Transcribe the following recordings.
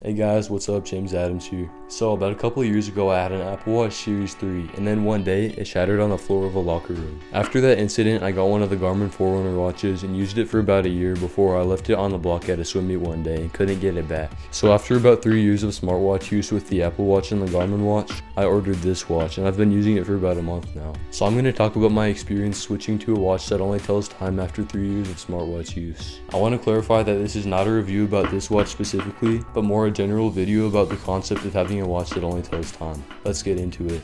Hey guys, what's up? James Adams here. So, about a couple of years ago, I had an Apple Watch Series 3, and then one day, it shattered on the floor of a locker room. After that incident, I got one of the Garmin Forerunner watches and used it for about a year before I left it on the block at a swim meet one day and couldn't get it back. So, after about 3 years of smartwatch use with the Apple Watch and the Garmin watch, I ordered this watch, and I've been using it for about a month now. So, I'm going to talk about my experience switching to a watch that only tells time after 3 years of smartwatch use. I want to clarify that this is not a review about this watch specifically, but more a general video about the concept of having a watch that only tells time. Let's get into it.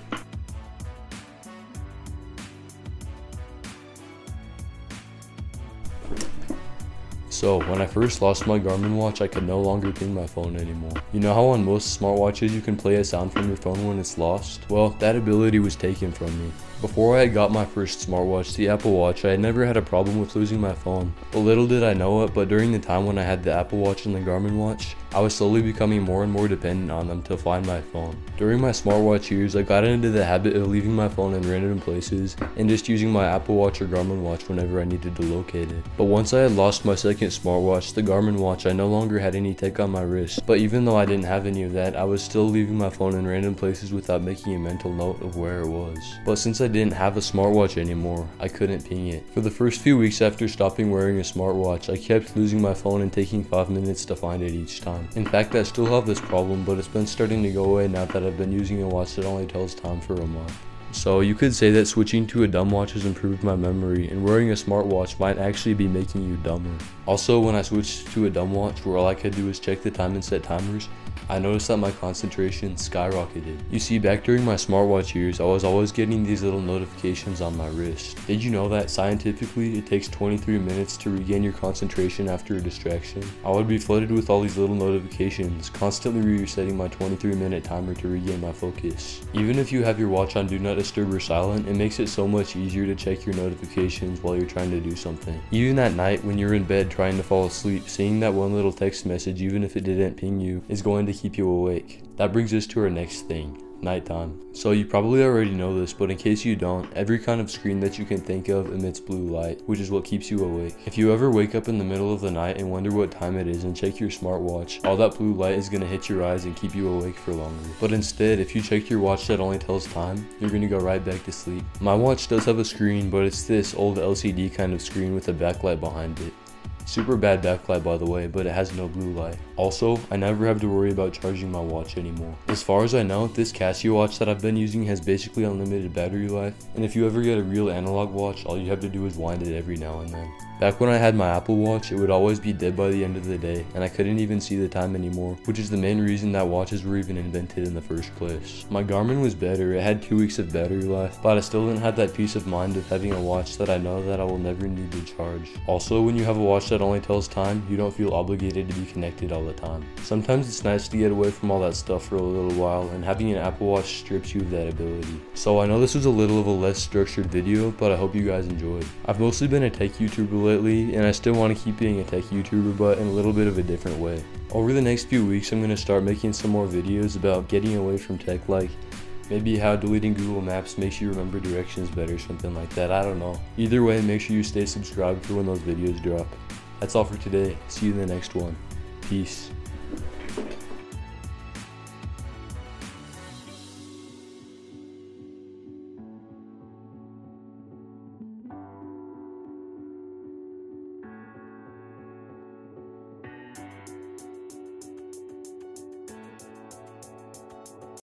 So, when I first lost my Garmin watch, I could no longer ping my phone anymore. You know how on most smartwatches you can play a sound from your phone when it's lost? Well, that ability was taken from me. Before I had got my first smartwatch, the Apple Watch, I had never had a problem with losing my phone. But little did I know it, but during the time when I had the Apple Watch and the Garmin watch, I was slowly becoming more and more dependent on them to find my phone. During my smartwatch years, I got into the habit of leaving my phone in random places and just using my Apple Watch or Garmin watch whenever I needed to locate it. But once I had lost my second smartwatch, the Garmin watch, I no longer had any tech on my wrist. But even though I didn't have any of that, I was still leaving my phone in random places without making a mental note of where it was. But since I didn't have a smartwatch anymore, I couldn't ping it. For the first few weeks after stopping wearing a smartwatch, I kept losing my phone and taking 5 minutes to find it each time. In fact, I still have this problem, but it's been starting to go away now that I've been using a watch that only tells time for a month. So you could say that switching to a dumb watch has improved my memory and wearing a smartwatch might actually be making you dumber. Also when I switched to a dumb watch where all I could do was check the time and set timers, I noticed that my concentration skyrocketed. You see, back during my smartwatch years, I was always getting these little notifications on my wrist. Did you know that scientifically it takes 23 minutes to regain your concentration after a distraction? I would be flooded with all these little notifications, constantly resetting my 23 minute timer to regain my focus. Even if you have your watch on Do Not Disturb or Silent, it makes it so much easier to check your notifications while you're trying to do something. Even at night when you're in bed trying to fall asleep, seeing that one little text message, even if it didn't ping you, is going to keep you awake. That brings us to our next thing nighttime. So you probably already know this, but in case you don't, every kind of screen that you can think of emits blue light, which is what keeps you awake. If you ever wake up in the middle of the night and wonder what time it is and check your smartwatch, all that blue light is going to hit your eyes and keep you awake for longer. But instead, if you check your watch that only tells time, you're going to go right back to sleep. My watch does have a screen, but it's this old LCD kind of screen with a backlight behind it. Super bad backlight by the way, but it has no blue light. Also, I never have to worry about charging my watch anymore. As far as I know, this Casio watch that I've been using has basically unlimited battery life, and if you ever get a real analog watch, all you have to do is wind it every now and then. Back when I had my Apple Watch, it would always be dead by the end of the day, and I couldn't even see the time anymore, which is the main reason that watches were even invented in the first place. My Garmin was better, it had 2 weeks of battery life, but I still didn't have that peace of mind of having a watch that I know that I will never need to charge. Also, when you have a watch that only tells time, you don't feel obligated to be connected all the time. Sometimes it's nice to get away from all that stuff for a little while, and having an Apple Watch strips you of that ability. So I know this was a little of a less structured video, but I hope you guys enjoyed. I've mostly been a tech YouTuber lately, and I still want to keep being a tech YouTuber, but in a little bit of a different way. Over the next few weeks, I'm going to start making some more videos about getting away from tech, like maybe how deleting Google Maps makes you remember directions better, something like that, I don't know. Either way, make sure you stay subscribed for when those videos drop. That's all for today. See you in the next one. Peace.